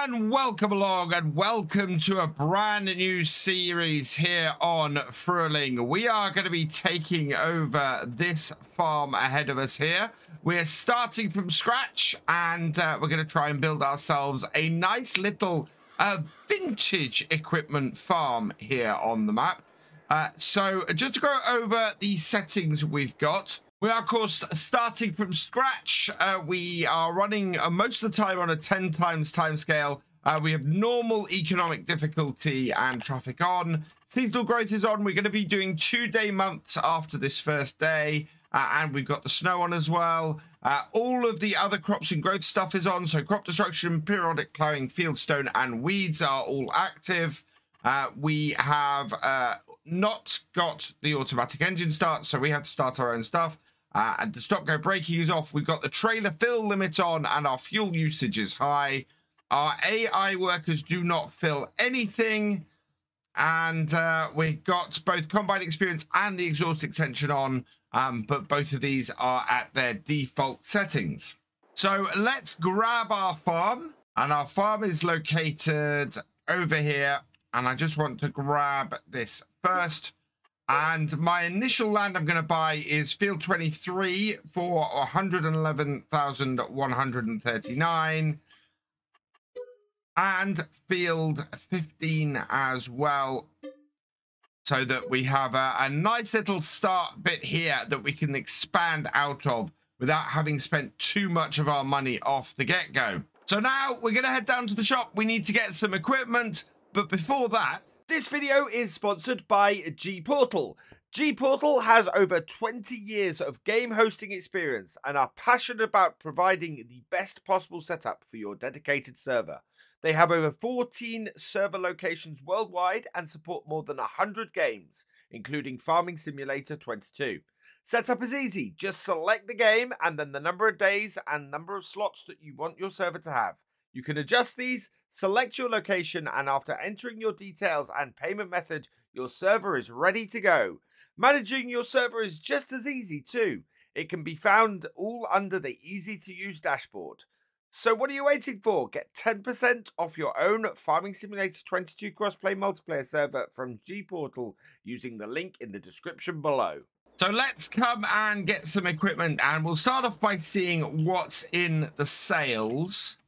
And welcome along and welcome to a brand new series here on Frühling. We are going to be taking over this farm ahead of us here. We're starting from scratch and uh, we're going to try and build ourselves a nice little uh, vintage equipment farm here on the map. Uh, so just to go over the settings we've got. We are, of course, starting from scratch. Uh, we are running uh, most of the time on a 10 times timescale. Uh, we have normal economic difficulty and traffic on. Seasonal growth is on. We're going to be doing two-day months after this first day. Uh, and we've got the snow on as well. Uh, all of the other crops and growth stuff is on. So crop destruction, periodic plowing, fieldstone, and weeds are all active. Uh, we have not got the automatic engine start, so we have to start our own stuff. Uh, and the stop go braking is off. We've got the trailer fill limit on and our fuel usage is high. Our AI workers do not fill anything. And uh, we've got both combine experience and the exhaust extension on. Um, but both of these are at their default settings. So let's grab our farm. And our farm is located over here. And I just want to grab this first. And my initial land I'm going to buy is field 23 for 111,139 and field 15 as well so that we have a, a, nice little start bit here that we can expand out of without having spent too much of our money off the get-go. So now we're going to head down to the shop. We need to get some equipment but before that, this video is sponsored by Gportal. G Portal has over 20 years of game hosting experience and are passionate about providing the best possible setup for your dedicated server. They have over 14 server locations worldwide and support more than 100 games, including Farming Simulator 22. Setup is easy, just select the game and then the number of days and number of slots that you want your server to have. You can adjust these, select your location, and after entering your details and payment method, your server is ready to go. Managing your server is just as easy too. It can be found all under the easy to use dashboard. So what are you waiting for? Get 10% off your own Farming Simulator 22 crossplay multiplayer server from Gportal using the link in the description below. So let's come and get some equipment and we'll start off by seeing what's in the sales.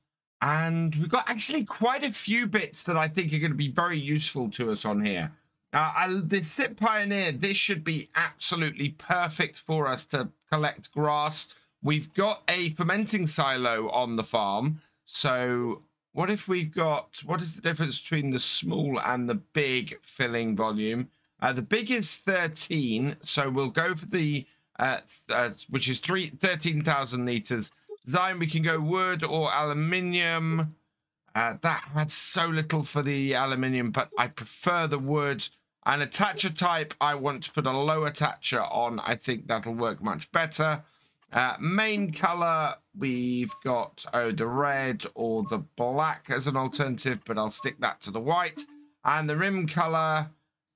And we've got actually quite a few bits that I think are going to be very useful to us on here. Uh, I, the SIP Pioneer, this should be absolutely perfect for us to collect grass. We've got a fermenting silo on the farm. So what if we've got, what is the difference between the small and the big filling volume? Uh, the big is 13, so we'll go for the, uh, uh, which is three, 13,000 liters. Design, we can go wood or aluminium. Uh, that had so little for the aluminium, but I prefer the wood. And attacher type, I want to put a low attacher on. I think that'll work much better. Uh, main color, we've got oh the red or the black as an alternative, but I'll stick that to the white. And the rim color,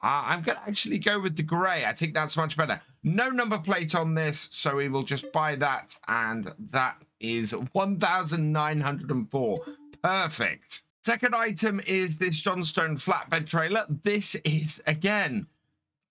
uh, I'm going to actually go with the gray. I think that's much better. No number plate on this, so we will just buy that. And that is 1,904. Perfect. Second item is this Johnstone flatbed trailer. This is, again,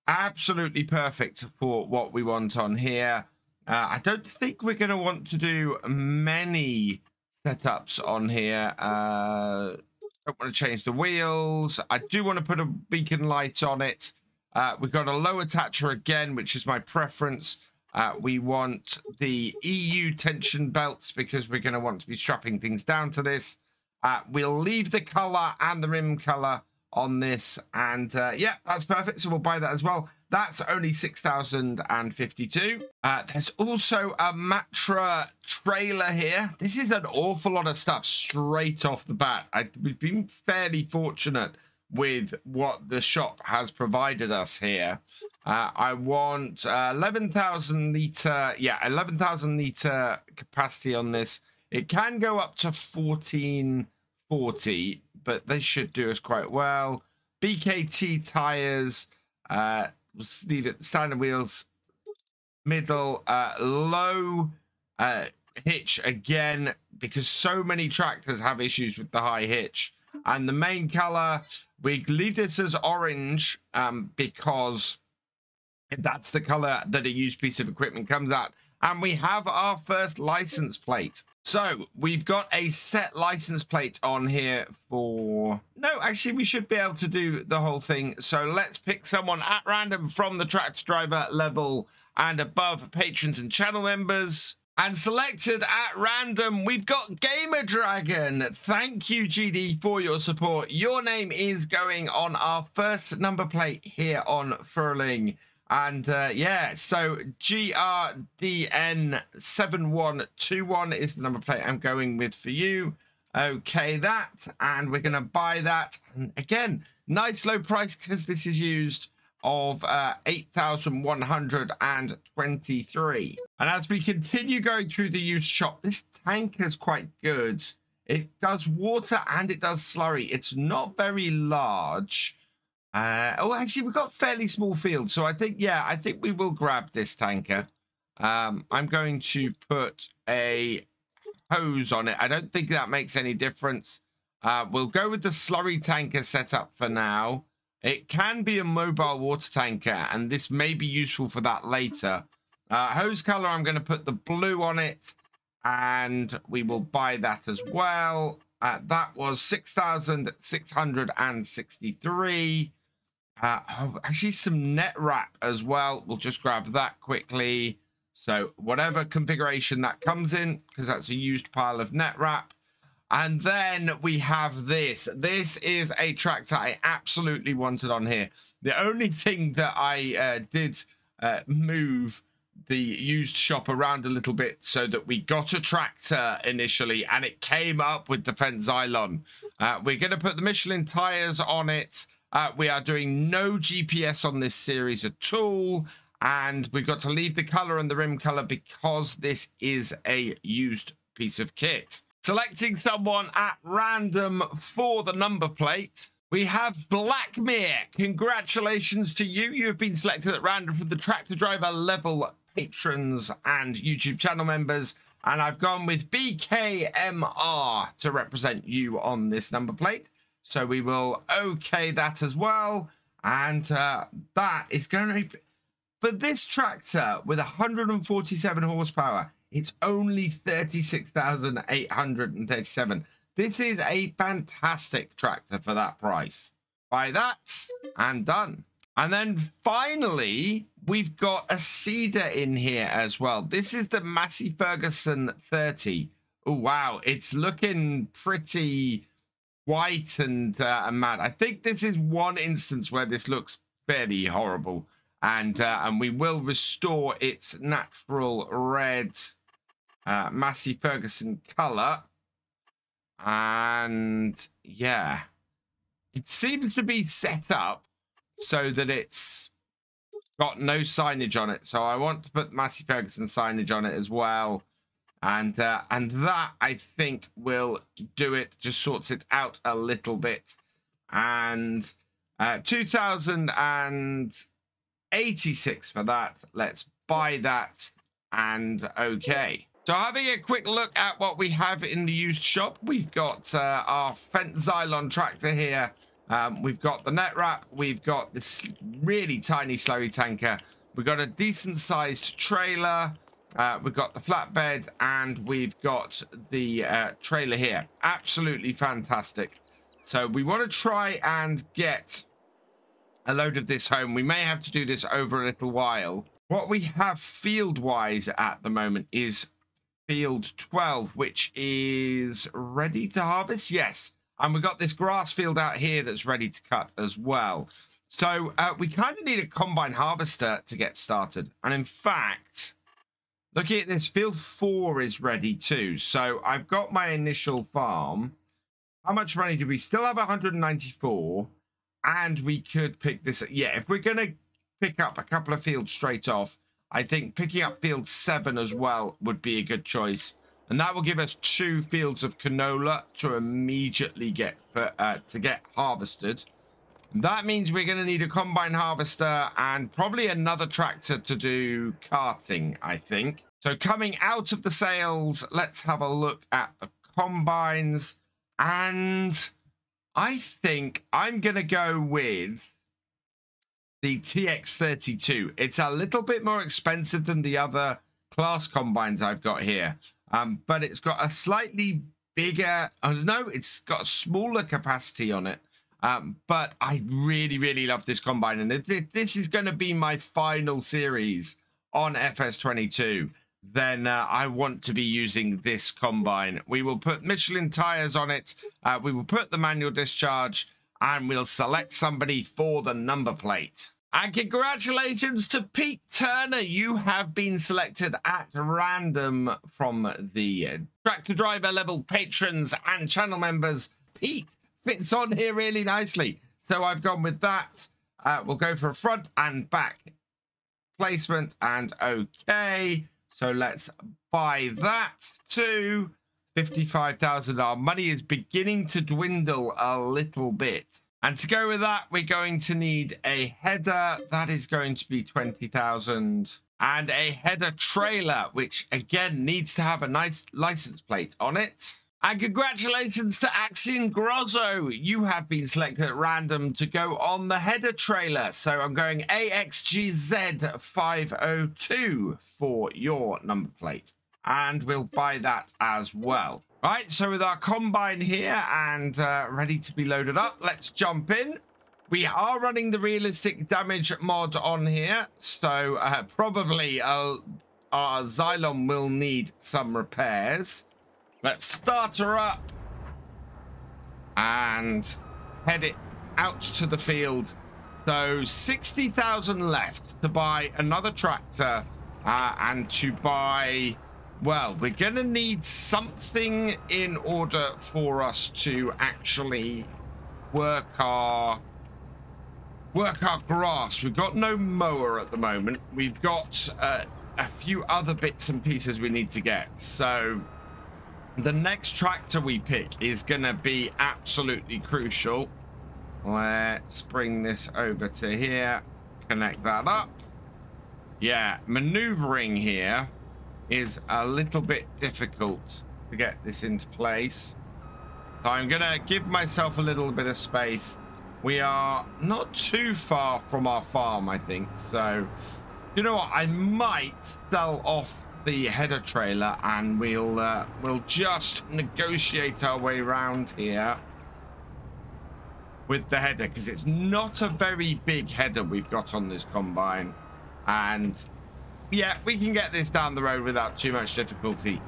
absolutely perfect for what we want on here. Uh, I don't think we're going to want to do many setups on here. Uh, don't want to change the wheels. I do want to put a beacon light on it. Uh, we've got a low attacher again, which is my preference. Uh, we want the EU tension belts because we're going to want to be strapping things down to this. Uh, we'll leave the color and the rim color on this. And uh, yeah, that's perfect. So we'll buy that as well. That's only 6,052. Uh, there's also a Matra trailer here. This is an awful lot of stuff straight off the bat. I, we've been fairly fortunate with what the shop has provided us here. Uh, I want uh, 11,000 liter, yeah, 11,000 liter capacity on this. It can go up to 1440, but they should do us quite well. BKT tires, uh, leave it standard wheels, middle, uh, low, uh, hitch again because so many tractors have issues with the high hitch. And the main color, we leave this as orange um, because that's the color that a used piece of equipment comes at. And we have our first license plate. So we've got a set license plate on here for... No, actually, we should be able to do the whole thing. So let's pick someone at random from the tractor driver level and above patrons and channel members. And selected at random, we've got Gamer Dragon. Thank you, GD, for your support. Your name is going on our first number plate here on Frühling. And uh, yeah, so GRDN7121 is the number plate I'm going with for you. Okay, that. And we're going to buy that. And again, nice low price because this is used of uh, 8,123. And as we continue going through the used shop, this tank is quite good. It does water and it does slurry. It's not very large. Uh, oh, actually, we've got fairly small fields. So I think, yeah, I think we will grab this tanker. Um, I'm going to put a hose on it. I don't think that makes any difference. Uh, we'll go with the slurry tanker setup for now. It can be a mobile water tanker, and this may be useful for that later. Uh, hose color, I'm going to put the blue on it, and we will buy that as well. Uh, that was 6,663. Uh, oh, actually, some net wrap as well. We'll just grab that quickly. So whatever configuration that comes in, because that's a used pile of net wrap. And then we have this. This is a tractor I absolutely wanted on here. The only thing that I uh, did uh, move the used shop around a little bit so that we got a tractor initially and it came up with the Fendt Xylon. Uh, we're going to put the Michelin tires on it. Uh, we are doing no GPS on this series at all. And we've got to leave the color and the rim color because this is a used piece of kit. Selecting someone at random for the number plate. We have Blackmere. Congratulations to you. You have been selected at random from the tractor driver level patrons and YouTube channel members. And I've gone with BKMR to represent you on this number plate. So we will okay that as well. And uh, that is going to be for this tractor with 147 horsepower it's only 36,837. This is a fantastic tractor for that price. Buy that and done. And then finally, we've got a Cedar in here as well. This is the Massey Ferguson 30. Oh, wow. It's looking pretty white and, uh, and mad. I think this is one instance where this looks fairly horrible. And, uh, and we will restore its natural red uh, Massey Ferguson color. And yeah, it seems to be set up so that it's got no signage on it. So I want to put Massey Ferguson signage on it as well. And uh, and that I think will do it. Just sorts it out a little bit. And uh, 2086 for that. Let's buy that. And okay. So having a quick look at what we have in the used shop, we've got uh, our Fendt Xylon tractor here. Um, we've got the net wrap. We've got this really tiny slurry tanker. We've got a decent sized trailer. Uh, we've got the flatbed and we've got the uh, trailer here. Absolutely fantastic. So we want to try and get a load of this home. We may have to do this over a little while. What we have field-wise at the moment is field 12, which is ready to harvest. Yes. And we've got this grass field out here that's ready to cut as well. So uh, we kind of need a combine harvester to get started. And in fact, looking at this, field four is ready too. So I've got my initial farm. How much money do we still have? 194. And we could pick this. Yeah, if we're going to pick up a couple of fields straight off, I think picking up field seven as well would be a good choice. And that will give us two fields of canola to immediately get uh, to get harvested. That means we're going to need a combine harvester and probably another tractor to do carting, I think. So coming out of the sales, let's have a look at the combines. And I think I'm going to go with the TX32. It's a little bit more expensive than the other class combines I've got here. Um, but it's got a slightly bigger, I don't know, it's got a smaller capacity on it. Um, but I really, really love this combine. And this is going to be my final series on FS22. Then uh, I want to be using this combine. We will put Michelin tires on it. Uh, we will put the manual discharge and we'll select somebody for the number plate. And congratulations to Pete Turner. You have been selected at random from the Tractor Driver level patrons and channel members. Pete fits on here really nicely. So I've gone with that. Uh, we'll go for front and back placement and okay. So let's buy that too. 55,000. Our money is beginning to dwindle a little bit. And to go with that, we're going to need a header. That is going to be 20,000. And a header trailer, which again needs to have a nice license plate on it. And congratulations to Axion Grozzo. You have been selected at random to go on the header trailer. So I'm going AXGZ502 for your number plate. And we'll buy that as well. Right, so with our combine here and uh, ready to be loaded up, let's jump in. We are running the realistic damage mod on here. So uh, probably uh, our Xylon will need some repairs. Let's start her up and head it out to the field. So 60,000 left to buy another tractor uh, and to buy, well, we're going to need something in order for us to actually work our work our grass. We've got no mower at the moment. We've got uh, a few other bits and pieces we need to get. So the next tractor we pick is going to be absolutely crucial. Let's bring this over to here. Connect that up. Yeah, maneuvering here is a little bit difficult to get this into place. So I'm going to give myself a little bit of space. We are not too far from our farm, I think. So, you know what? I might sell off the header trailer and we'll uh, we'll just negotiate our way around here with the header because it's not a very big header we've got on this combine and yeah we can get this down the road without too much difficulty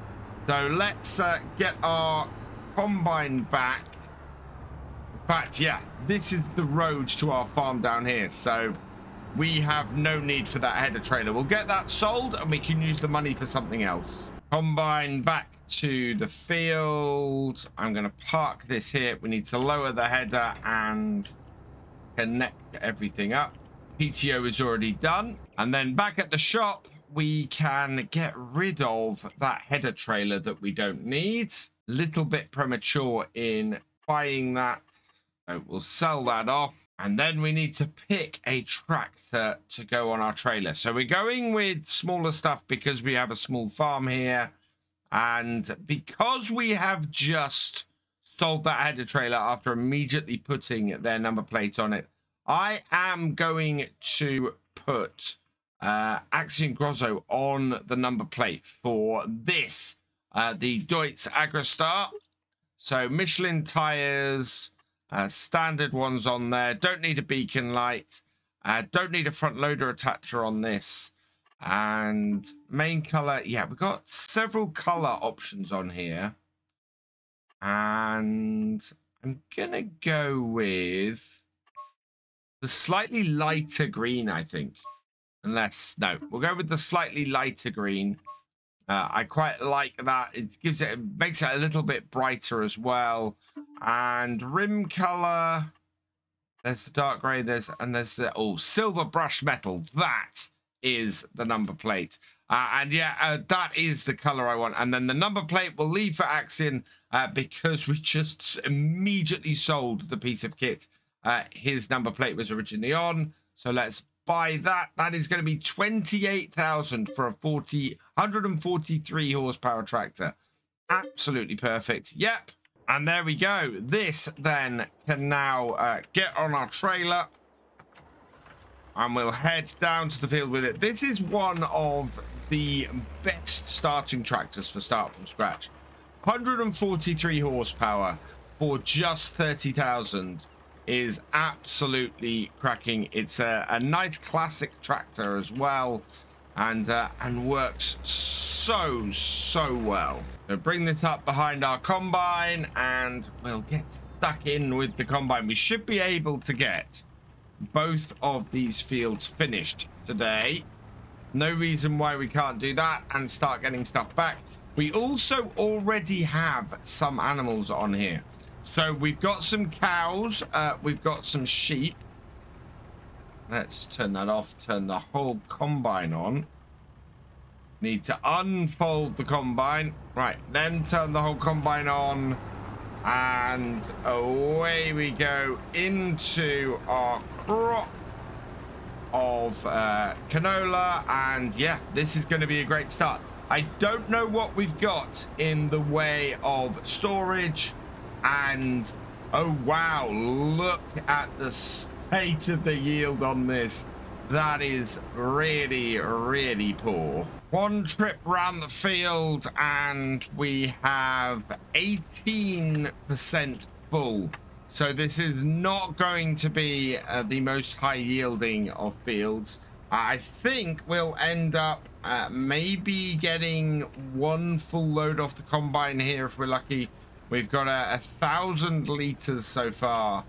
so let's uh, get our combine back in fact yeah this is the road to our farm down here so we have no need for that header trailer. We'll get that sold and we can use the money for something else. Combine back to the field. I'm going to park this here. We need to lower the header and connect everything up. PTO is already done. And then back at the shop, we can get rid of that header trailer that we don't need. Little bit premature in buying that. So we'll sell that off. And then we need to pick a tractor to go on our trailer. So we're going with smaller stuff because we have a small farm here. And because we have just sold that header trailer after immediately putting their number plate on it, I am going to put uh, Axion Grozzo on the number plate for this, uh, the Deutz Agrostar. So Michelin tires, uh, standard ones on there. Don't need a beacon light. Uh, don't need a front loader attacher on this. And main color, yeah, we've got several color options on here. And I'm going to go with the slightly lighter green, I think. Unless, no, we'll go with the slightly lighter green. Uh, I quite like that. It gives it, it makes it a little bit brighter as well. And rim color. There's the dark gray. There's and there's the oh silver brush metal. That is the number plate. Uh, and yeah, uh, that is the color I want. And then the number plate will leave for Axion uh, because we just immediately sold the piece of kit. Uh, his number plate was originally on. So let's by that, that is going to be 28,000 for a 40, 143 horsepower tractor. Absolutely perfect. Yep. And there we go. This then can now uh, get on our trailer and we'll head down to the field with it. This is one of the best starting tractors for start from scratch. 143 horsepower for just 30,000 is absolutely cracking. It's a, a, nice classic tractor as well and uh, and works so, so well. So bring this up behind our combine and we'll get stuck in with the combine. We should be able to get both of these fields finished today. No reason why we can't do that and start getting stuff back. We also already have some animals on here. So we've got some cows. Uh, we've got some sheep. Let's turn that off. Turn the whole combine on. Need to unfold the combine. Right, then turn the whole combine on. And away we go into our crop of uh, canola. And yeah, this is going to be a great start. I don't know what we've got in the way of storage. And oh, wow, look at the state of the yield on this. That is really, really poor. One trip around the field and we have 18% full. So this is not going to be uh, the most high yielding of fields. I think we'll end up uh, maybe getting one full load off the combine here if we're lucky. We've got a, a thousand liters so far.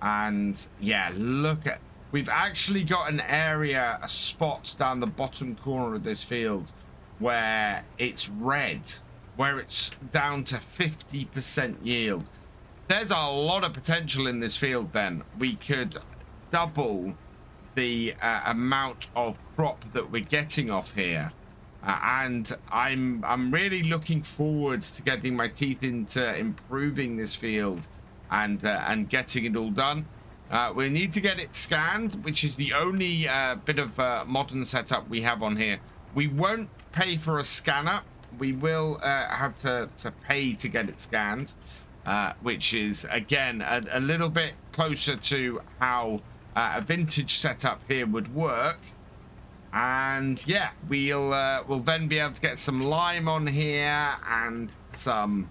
And yeah, look at We've actually got an area, a spot down the bottom corner of this field where it's red, where it's down to 50% yield. There's a lot of potential in this field then. We could double the uh, amount of crop that we're getting off here. Uh, and I'm I'm really looking forward to getting my teeth into improving this field and uh, and getting it all done. Uh, we need to get it scanned, which is the only uh, bit of uh, modern setup we have on here. We won't pay for a scanner. We will uh, have to, to pay to get it scanned, which is, again, a, a, little bit closer to how a vintage setup here would work. And yeah, we'll uh, we'll then be able to get some lime on here and some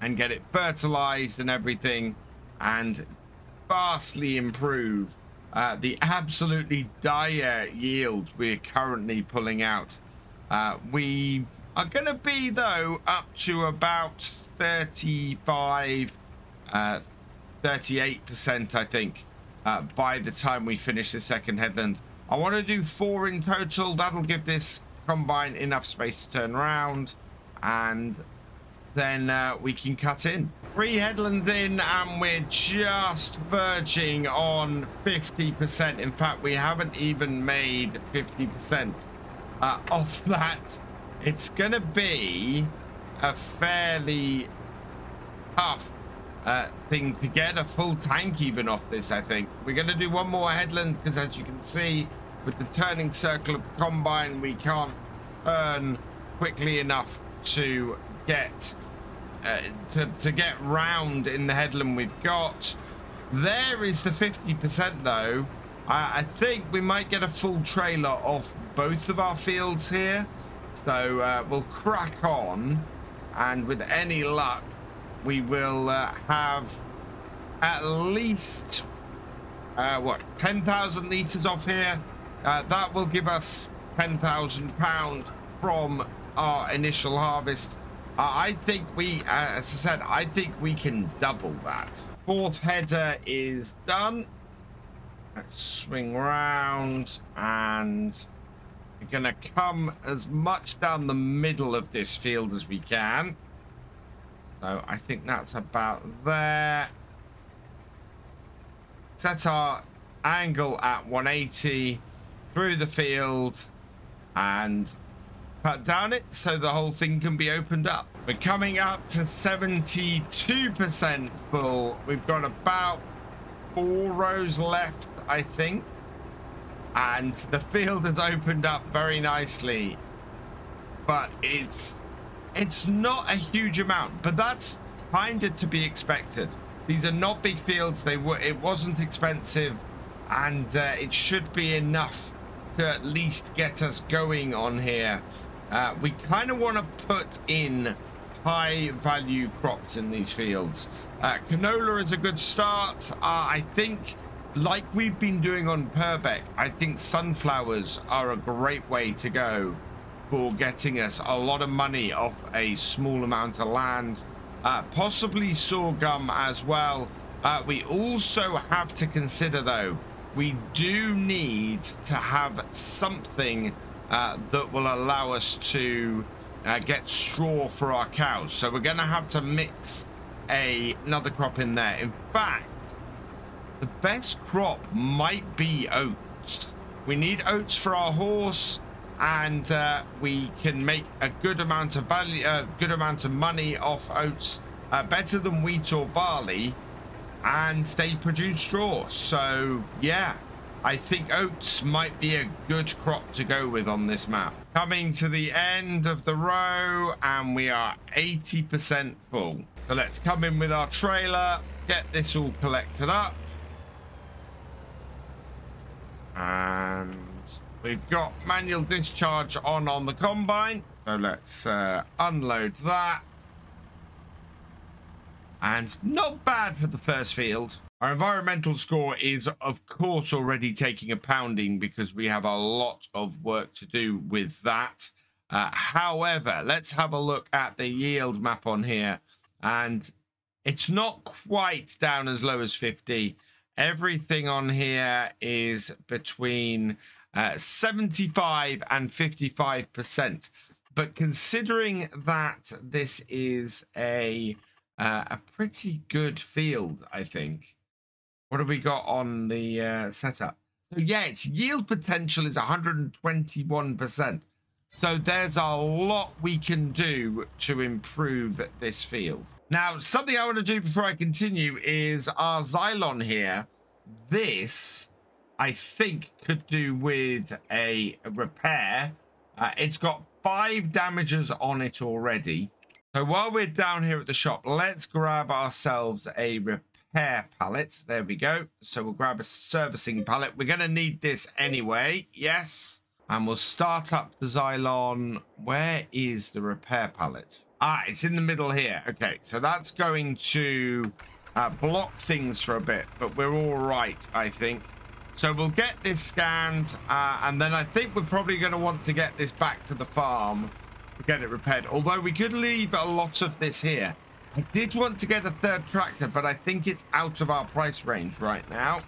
and get it fertilized and everything and vastly improve uh, the absolutely dire yield we're currently pulling out. Uh, we are going to be, though, up to about 35, 38%, uh, I think, uh, by the time we finish the second headland. I want to do four in total. That'll give this combine enough space to turn around. And then uh, we can cut in. Three headlands in and we're just verging on 50%. In fact, we haven't even made 50% uh, off that. It's going to be a fairly tough uh, thing to get a full tank even off this, I think. We're going to do one more headland because as you can see, with the turning circle of combine, we can't turn quickly enough to get uh, to, to get round in the headland we've got. There is the 50% though. I, I, think we might get a full trailer off both of our fields here. So uh, we'll crack on and with any luck we will uh, have at least uh, what 10,000 liters off here. Uh, that will give us 10,000 pound from our initial harvest uh, I think we, uh, as I said, I think we can double that. Fourth header is done. Let's swing round and we're going to come as much down the middle of this field as we can. So I think that's about there. Set our angle at 180 through the field and Cut down it so the whole thing can be opened up. We're coming up to 72% full. We've got about four rows left, I think. and the field has opened up very nicely but it's it's not a huge amount but that's kind of to be expected these are not big fields they were it wasn't expensive and uh, it should be enough to at least get us going on here uh, we kind of want to put in high value crops in these fields uh, canola is a good start uh, i think like we've been doing on Purbeck, I think sunflowers are a great way to go for getting us a lot of money off a small amount of land. Uh, possibly sorghum as well. Uh, we also have to consider, though, we do need to have something uh, that will allow us to uh, get straw for our cows. So we're going to have to mix a, another crop in there. In fact, the best crop might be oats. We need oats for our horse, and uh, we can make a good amount of value, uh, good amount of money off oats, uh, better than wheat or barley, and they produce straw. So yeah, I think oats might be a good crop to go with on this map. Coming to the end of the row, and we are 80% full. So let's come in with our trailer, get this all collected up. And we've got manual discharge on on the combine. So let's uh, unload that. And not bad for the first field. Our environmental score is, of course, already taking a pounding because we have a lot of work to do with that. Uh, however, let's have a look at the yield map on here. And it's not quite down as low as 50. Everything on here is between uh, 75 and 55%. But considering that this is a uh, a pretty good field, I think. What have we got on the uh, setup? So yeah, its yield potential is 121%. So there's a lot we can do to improve this field. Now, something I want to do before I continue is our Xylon here. This, I think, could do with a, repair. Uh, it's got five damages on it already. So while we're down here at the shop, let's grab ourselves a repair pallet. There we go. So we'll grab a servicing pallet. We're going to need this anyway. Yes. And we'll start up the Xylon. Where is the repair pallet? Ah, it's in the middle here. Okay, so that's going to uh, block things for a bit, but we're all right, I think. So we'll get this scanned, uh, and then I think we're probably going to want to get this back to the farm get it repaired. Although we could leave a lot of this here. I did want to get a third tractor, but I think it's out of our price range right now.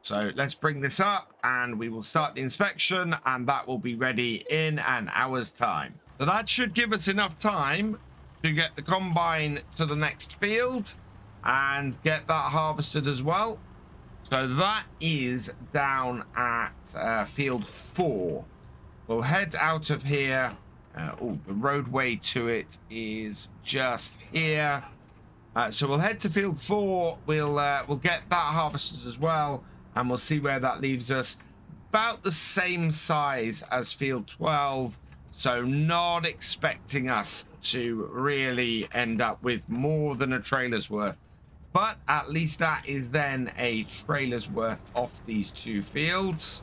So let's bring this up and we will start the inspection and that will be ready in an hour's time. So that should give us enough time to get the combine to the next field and get that harvested as well. So that is down at uh, field four. We'll head out of here. Uh, oh, the roadway to it is just here. Uh, so we'll head to field four. We'll uh, we'll get that harvested as well, and we'll see where that leaves us. About the same size as field 12, so not expecting us to really end up with more than a trailer's worth. But at least that is then a trailer's worth off these two fields.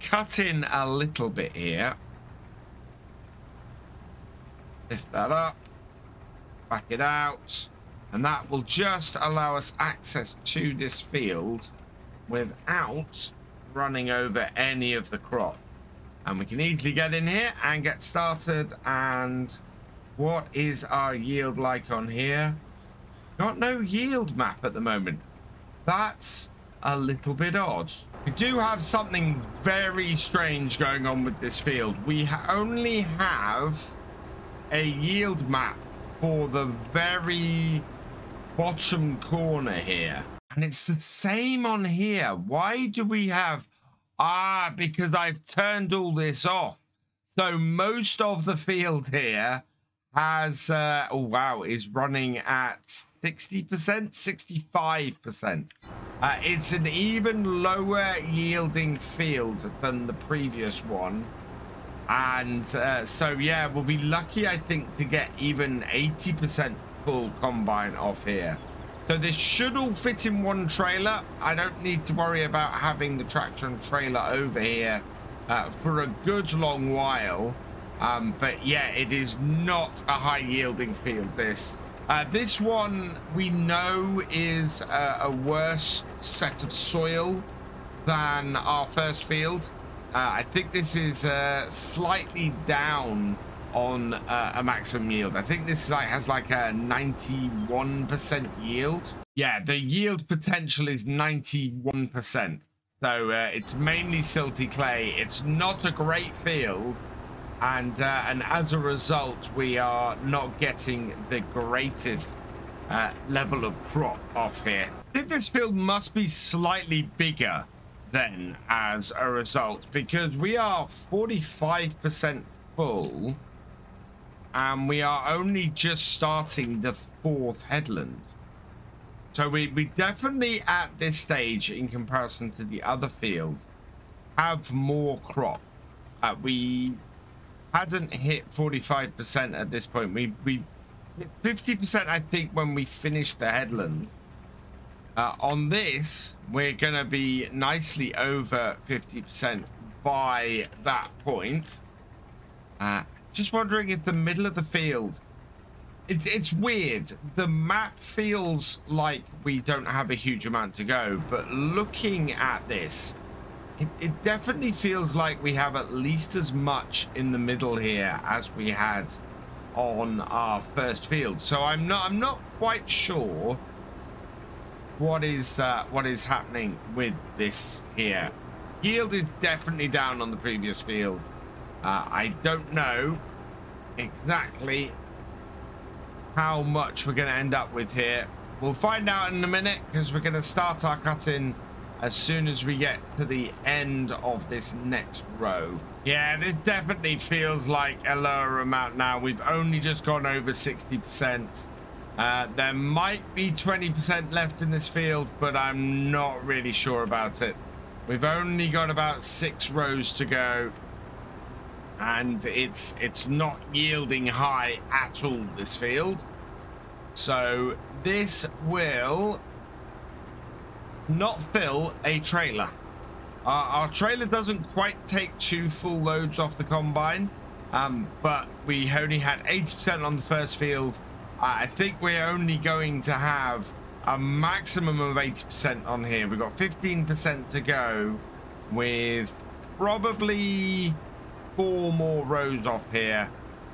cut in a little bit here. Lift that up. Back it out. And that will just allow us access to this field without running over any of the crop. And we can easily get in here and get started. And what is our yield like on here? Got no yield map at the moment. That's a little bit odd. We do have something very strange going on with this field. We only have a yield map for the very bottom corner here. And it's the same on here. Why do we have... Ah, because I've turned all this off. So most of the field here has, uh, oh wow, is running at 60%, 65%. Uh, it's an even lower yielding field than the previous one. And uh, so, yeah, we'll be lucky, I think, to get even 80% full combine off here. So this should all fit in one trailer. I don't need to worry about having the tractor and trailer over here uh, for a good long while. Um, but yeah, it is not a high yielding field, this. Uh, this one we know is a, a worse set of soil than our first field. Uh, I think this is uh, slightly down on uh, a maximum yield. I think this like has like a 91% yield. Yeah, the yield potential is 91%. So it's mainly silty clay. It's not a great field. And, and as a result, we are not getting the greatest uh, level of crop off here. I think this field must be slightly bigger then as a result because we are 45% full and we are only just starting the fourth headland. So we, we definitely at this stage in comparison to the other field have more crop. Uh, we hadn't hit 45% at this point. We we hit 50% I think when we finished the headland. Uh, on this, we're going to be nicely over 50% by that point. Uh, just wondering if the middle of the field... It, it's weird. The map feels like we don't have a huge amount to go, but looking at this, it, it definitely feels like we have at least as much in the middle here as we had on our first field. So I'm not I'm not quite sure what is uh, what is happening with this here. Yield is definitely down on the previous field. Uh, I don't know exactly how much we're going to end up with here. We'll find out in a minute because we're going to start our cutting as soon as we get to the end of this next row. Yeah, this definitely feels like a lower amount now. We've only just gone over 60%. Uh, there might be 20% left in this field, but I'm not really sure about it. We've only got about six rows to go and it's it's not yielding high at all this field so this will not fill a trailer our, our trailer doesn't quite take two full loads off the combine um, but we only had 80% on the first field I think we're only going to have a maximum of 80% on here we've got 15% to go with probably four more rows off here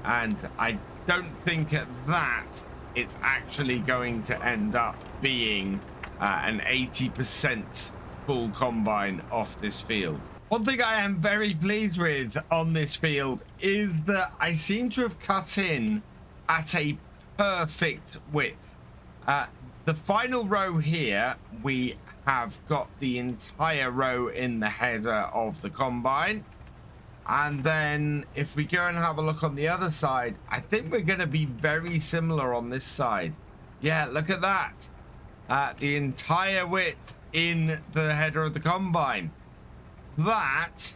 and I don't think at that it's actually going to end up being uh, an 80% full combine off this field. One thing I am very pleased with on this field is that I seem to have cut in at a perfect width. Uh, the final row here, we have got the entire row in the header of the combine. And then if we go and have a look on the other side, I think we're going to be very similar on this side. Yeah, look at that. Uh, the entire width in the header of the combine. That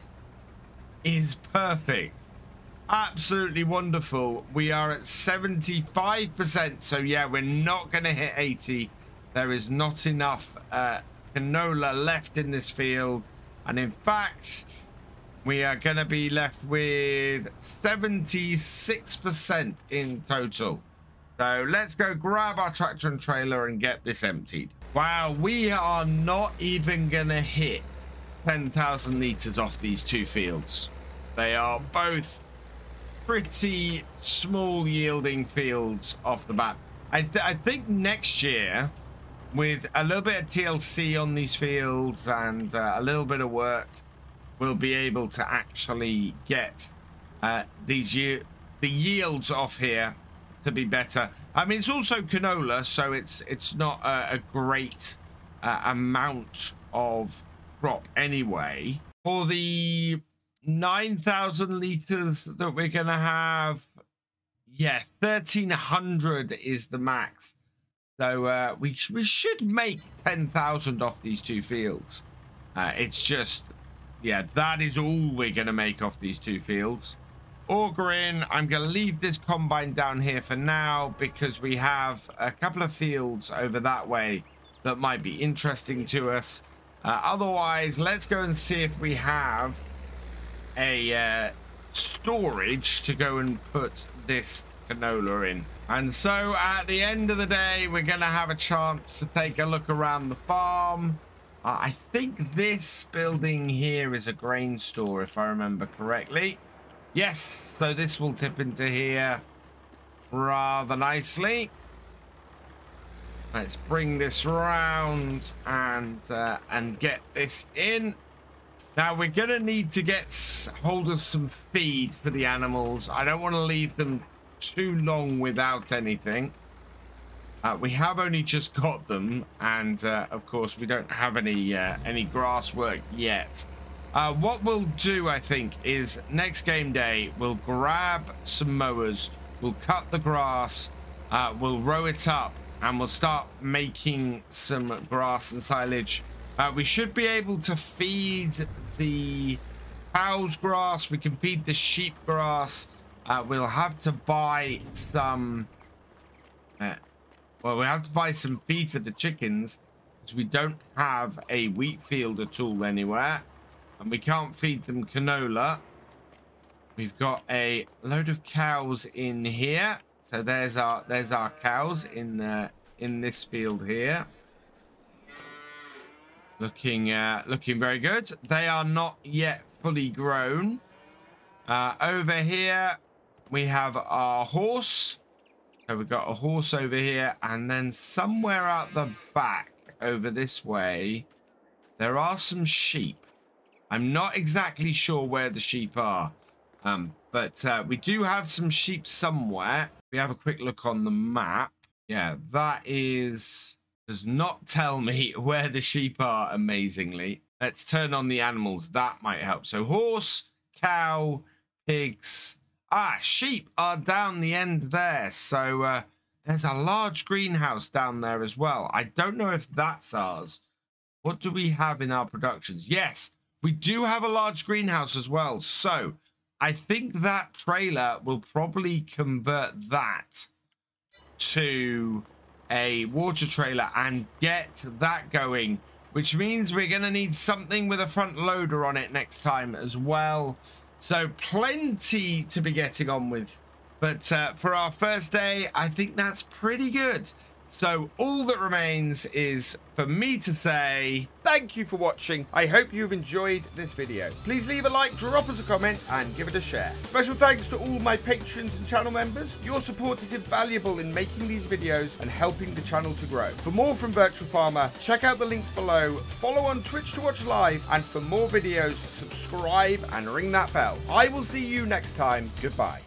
is perfect. Absolutely wonderful. We are at 75%. So yeah, we're not going to hit 80. There is not enough uh, canola left in this field. And in fact, we are going to be left with 76% in total. So let's go grab our tractor and trailer and get this emptied. Wow, we are not even going to hit 10,000 litres off these two fields. They are both pretty small yielding fields off the bat. I, th I think next year, with a little bit of TLC on these fields and uh, a little bit of work, we'll be able to actually get uh, these the yields off here to be better. I mean, it's also canola, so it's it's not a, a great uh, amount of crop anyway. For the 9,000 liters that we're going to have, yeah, 1300 is the max. So uh, we, we should make 10,000 off these two fields. Uh, it's just, yeah, that is all we're going to make off these two fields. Augering, I'm going to leave this combine down here for now because we have a couple of fields over that way that might be interesting to us. Uh, otherwise, let's go and see if we have a uh, storage to go and put this canola in. And so at the end of the day, we're going to have a chance to take a look around the farm. Uh, I think this building here is a grain store, if I remember correctly. Yes, so this will tip into here rather nicely. Let's bring this round and uh, and get this in. Now we're gonna need to get hold of some feed for the animals. I don't want to leave them too long without anything. Uh, we have only just got them, and uh, of course we don't have any uh, any grass work yet. Uh, what we'll do, I think, is next game day we'll grab some mowers, we'll cut the grass, uh, we'll row it up, and we'll start making some grass and silage. Uh, we should be able to feed the cows grass. We can feed the sheep grass. Uh, we'll have to buy some... Uh, well, we have to buy some feed for the chickens because we don't have a wheat field at all anywhere. And we can't feed them canola. We've got a load of cows in here. So there's our there's our cows in the in this field here. Looking uh, looking very good. They are not yet fully grown. Uh, over here we have our horse. So we've got a horse over here, and then somewhere out the back over this way, there are some sheep. I'm not exactly sure where the sheep are, um, but uh, we do have some sheep somewhere. We have a quick look on the map. Yeah, that is does not tell me where the sheep are amazingly. Let's turn on the animals. That might help. So horse, cow, pigs. Ah, sheep are down the end there. So uh, there's a large greenhouse down there as well. I don't know if that's ours. What do we have in our productions? Yes, we do have a large greenhouse as well. So I think that trailer will probably convert that to a water trailer and get that going, which means we're going to need something with a front loader on it next time as well. So plenty to be getting on with. But uh, for our first day, I think that's pretty good. So all that remains is for me to say thank you for watching. I hope you've enjoyed this video. Please leave a like, drop us a comment and give it a share. Special thanks to all my patrons and channel members. Your support is invaluable in making these videos and helping the channel to grow. For more from Virtual Farmer, check out the links below, follow on Twitch to watch live and for more videos, subscribe and ring that bell. I will see you next time. Goodbye.